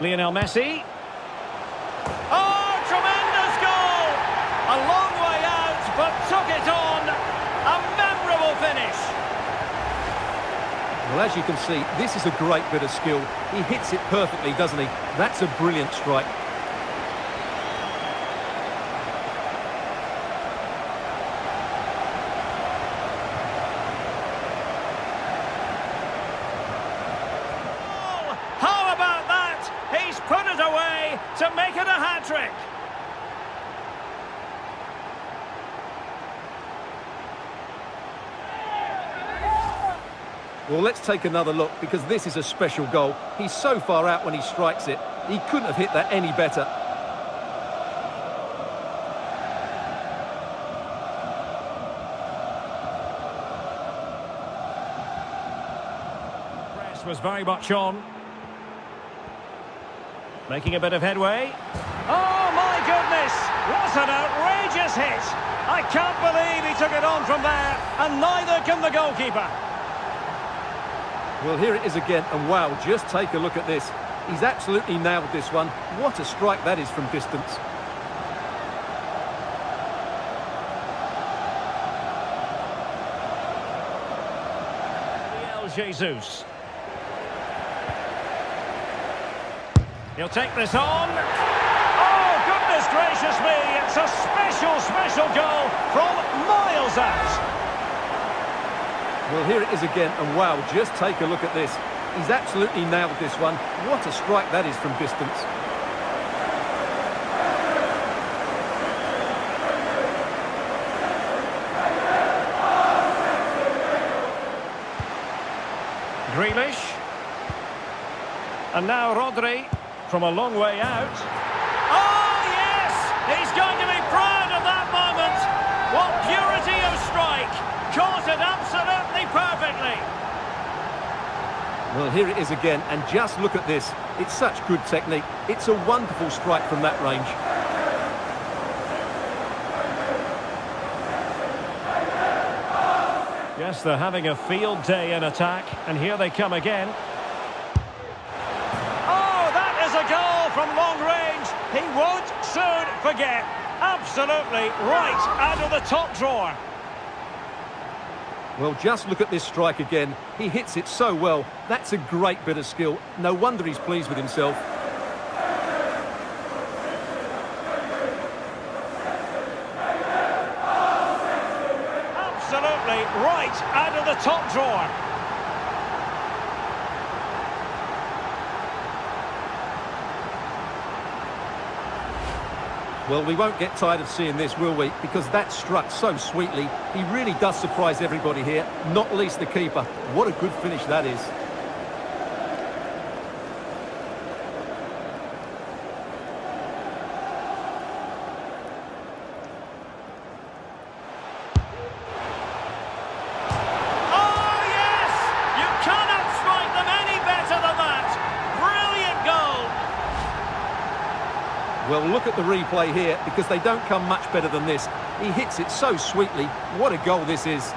Lionel Messi. Oh, tremendous goal! A long way out, but took it on. A memorable finish. Well, as you can see, this is a great bit of skill. He hits it perfectly, doesn't he? That's a brilliant strike. How about that? He's put it away to make it a hat-trick. Well, let's take another look because this is a special goal. He's so far out when he strikes it. He couldn't have hit that any better. Press was very much on. Making a bit of headway. Oh, my goodness! What an outrageous hit! I can't believe he took it on from there, and neither can the goalkeeper. Well, here it is again, and wow, just take a look at this. He's absolutely nailed this one. What a strike that is from distance. Jesus. He'll take this on. Oh, goodness gracious me! It's a special, special goal from miles out. Well, here it is again, and wow, just take a look at this. He's absolutely nailed this one. What a strike that is from distance. Grealish. And now Rodri from a long way out. Oh, yes! He's going to be proud of that moment. What purity of strike. Caught it absolutely perfectly. Well, here it is again, and just look at this. It's such good technique. It's a wonderful strike from that range. Yes, they're having a field day in attack, and here they come again. He won't soon forget. Absolutely right out of the top drawer. Well, just look at this strike again. He hits it so well. That's a great bit of skill. No wonder he's pleased with himself. Absolutely right out of the top drawer. Well, we won't get tired of seeing this, will we? Because that struck so sweetly. He really does surprise everybody here, not least the keeper. What a good finish that is. Oh, yes! You cannot strike them any better than that. Brilliant goal. Well, look at the replay here because they don't come much better than this. He hits it so sweetly. What a goal this is.